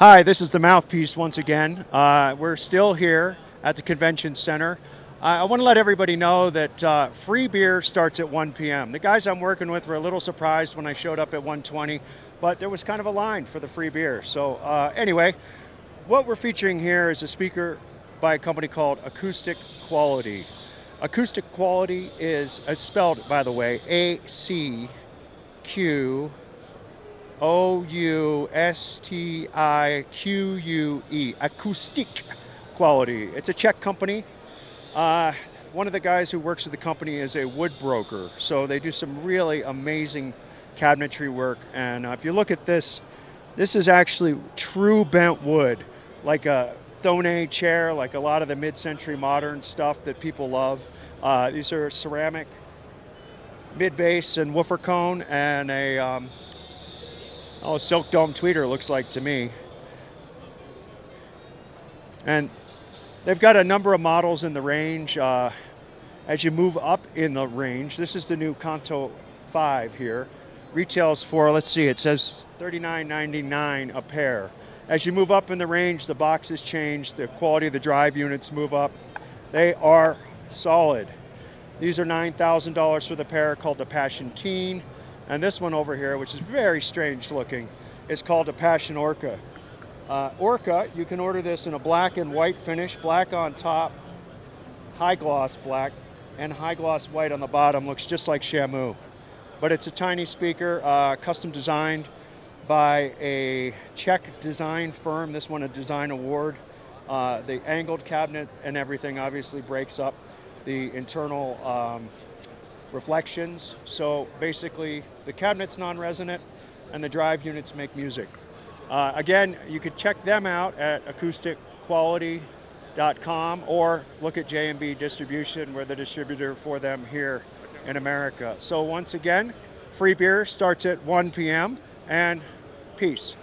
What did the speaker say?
Hi, this is the Mouthpiece once again. Uh, we're still here at the convention center. I want to let everybody know that uh, free beer starts at 1 p.m. The guys I'm working with were a little surprised when I showed up at 1:20, but there was kind of a line for the free beer. So uh, anyway, what we're featuring here is a speaker by a company called Acoustique Quality. Acoustique Quality is uh, spelled, by the way, A C Q O U S T I Q U E. Acoustique Quality. It's a Czech company. Uh, one of the guys who works with the company is a wood broker, so they do some really amazing cabinetry work. And uh, if you look at this, this is actually true bent wood, like a Thonet chair, like a lot of the mid-century modern stuff that people love. Uh, these are ceramic mid bass and woofer cone and a um, oh silk dome tweeter looks like to me. And They've got a number of models in the range. Uh, as you move up in the range, this is the new Kanto 5 here. Retails for, let's see, it says $39.99 a pair. As you move up in the range, the boxes change, the quality of the drive units move up. They are solid. These are $9,000 for the pair called the Passion Teen. And this one over here, which is very strange looking, is called a Passion Orca. Uh, Orca, you can order this in a black and white finish, black on top, high gloss black, and high gloss white on the bottom. Looks just like Shamu. But it's a tiny speaker, uh, custom designed by a Czech design firm. This won a design award. Uh, the angled cabinet and everything obviously breaks up the internal um, reflections. So basically, the cabinet's non-resonant and the drive units make music. Uh, again, you could check them out at acousticquality.com or look at J&B Distribution. We're the distributor for them here in America. So once again, free beer starts at 1 p.m. and peace.